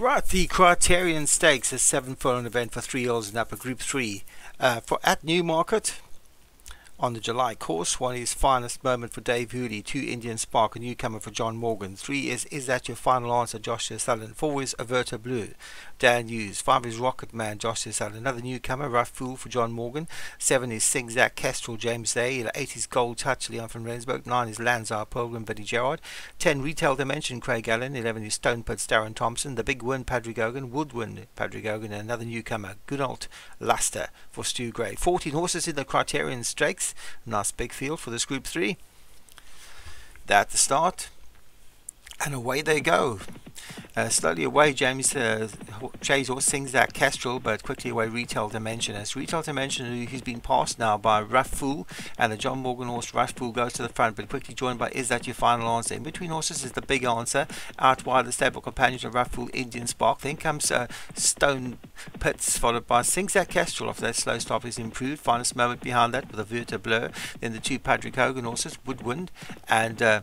Right, the Criterion Stakes, a seven furlong event for three years in upper Group 3 uh, for at Newmarket on the July course. One is finest moment for Dave Hooley. Two Indian Spark, a newcomer for John Morgan. Three is Is That Your Final Answer, Joshua Sullivan. Four is Averta Blue, Dan Hughes. Five is Rocket Man, Joshua Sullivan. Another newcomer, Rough Fool for John Morgan. Seven is Sing Zach Kestrel, James Day. Eight is Gold Touch, Leon van Rensburg. Nine is Lanzar Pilgrim, Vinnie Gerard. Ten, Retail Dimension, Craig Allen. Eleven is Stone Pits, Darren Thompson. The Big Win, Patrick Hogan. Woodwind, Patrick Hogan. And another newcomer, Gunault Luster for Stu Gray. Fourteen horses in the Criterion Stakes. Nice big field for this Group 3. That the start. And away they go. Uh, slowly away, James uh, Chase horse sings that Kestrel, but quickly away Retail Dimension. As Retail Dimension, who's been passed now by Rough Fool, and the John Morgan horse Rough Fool goes to the front, but quickly joined by Is That Your Final Answer? In between horses is the big answer. Out wide, the stable companions of Rough Fool, Indian Spark. Then comes uh, Stone Pits, followed by Sings That Kestrel. After that slow stop is improved. Finest moment behind that with a Verta Blur. Then the two Patrick Hogan horses, Woodwind and uh,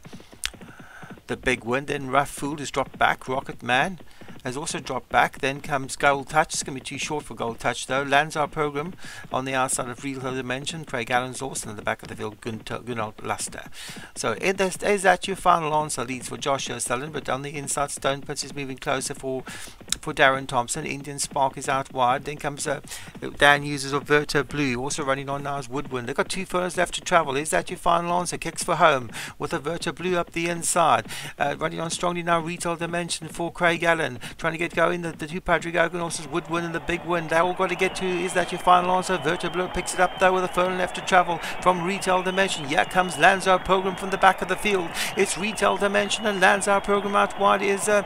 the big win. Then Rough Fool has dropped back. Rocket Man has also dropped back. Then comes Gold Touch. It's going to be too short for Gold Touch though. Lands our program on the outside of Retail Dimension. Craig Allen's also in the back of the field. Gunault Luster. So is that your final answer leads for Joshua Sullivan, but on the inside Stone Prince is moving closer for for Darren Thompson. Indian Spark is out wide. Then comes uh, Dan Hughes of Verta Blue, also running on now is Woodwind. They've got two furlongs left to travel. Is that your final answer? Kicks for home with a Verta Blue up the inside. Uh, running on strongly now, Retail Dimension for Craig Allen. Trying to get going. The, the two Patrick Hogan horses, Woodwind and the Big Win. They all got to get to. Is that your final answer? Verta Blue picks it up though with a furlong left to travel from Retail Dimension. Here comes Lanzar Program from the back of the field. It's Retail Dimension and Lanzar Program out wide is uh,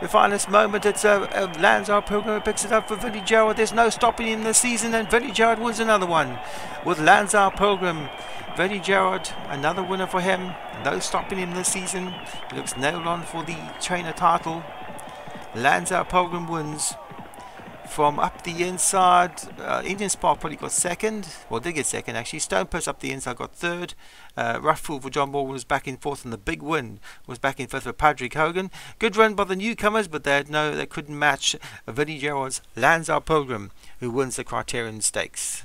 the finest moment. It's uh, uh, Lanzar Program picks it up for Vinnie Gerard. There's no stopping him this season and Vinnie Gerard wins another one with Lanzar Pilgrim. Vinnie Gerard, another winner for him. No stopping him this season. He looks nailed on for the trainer title. Lanzar Pilgrim wins from up the inside. Uh, Indian Spark probably got second. Well, did get second actually. Stone Pits up the inside got third. Uh, Rough Fool for John Morgan was back in fourth, and the big win was back in fifth for Patrick Hogan. Good run by the newcomers, but they had no, they couldn't match Vinnie Gerard's Lanzar Pilgrim, who wins the Criterion Stakes.